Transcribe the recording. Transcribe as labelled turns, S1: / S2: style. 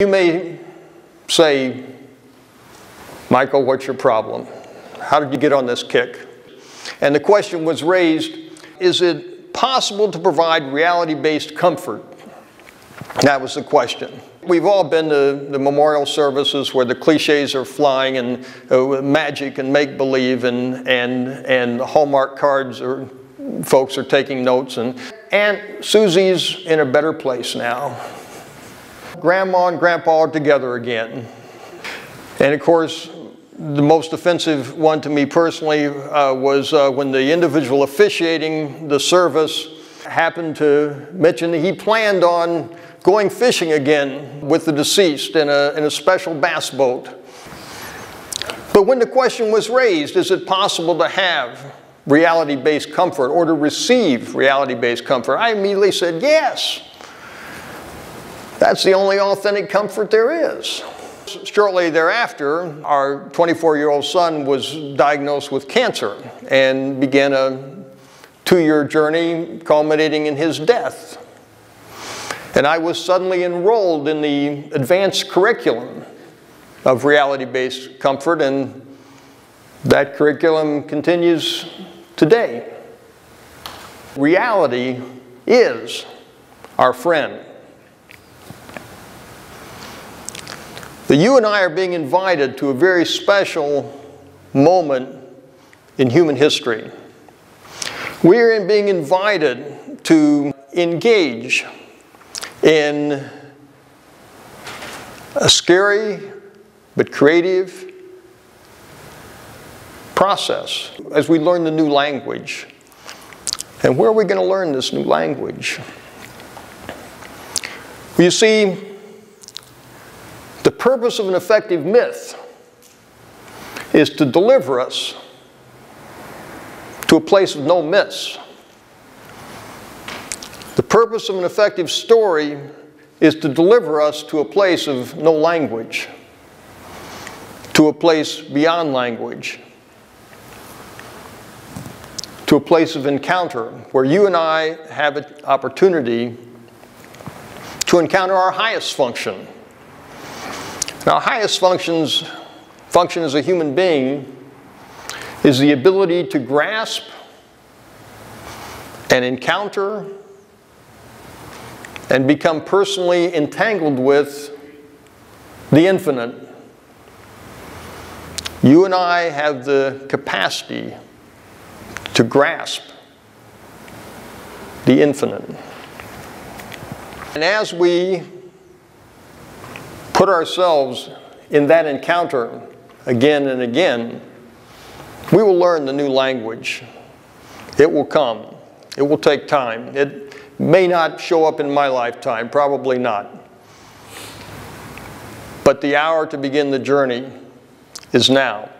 S1: You may say, Michael, what's your problem? How did you get on this kick? And the question was raised, is it possible to provide reality-based comfort? That was the question. We've all been to the memorial services where the cliches are flying and uh, magic and make-believe and, and, and Hallmark cards or folks are taking notes and Aunt Susie's in a better place now. Grandma and Grandpa are together again. And of course, the most offensive one to me personally uh, was uh, when the individual officiating the service happened to mention that he planned on going fishing again with the deceased in a, in a special bass boat. But when the question was raised, is it possible to have reality based comfort or to receive reality based comfort, I immediately said yes. That's the only authentic comfort there is. Shortly thereafter, our 24 year old son was diagnosed with cancer and began a two year journey culminating in his death. And I was suddenly enrolled in the advanced curriculum of reality based comfort, and that curriculum continues today. Reality is our friend. That you and I are being invited to a very special moment in human history. We are being invited to engage in a scary but creative process as we learn the new language. And where are we going to learn this new language? Well, you see, purpose of an effective myth is to deliver us to a place of no myths. The purpose of an effective story is to deliver us to a place of no language, to a place beyond language, to a place of encounter where you and I have an opportunity to encounter our highest function. Now, highest functions, function as a human being is the ability to grasp and encounter and become personally entangled with the infinite. You and I have the capacity to grasp the infinite. And as we put ourselves in that encounter again and again, we will learn the new language. It will come. It will take time. It may not show up in my lifetime, probably not. But the hour to begin the journey is now.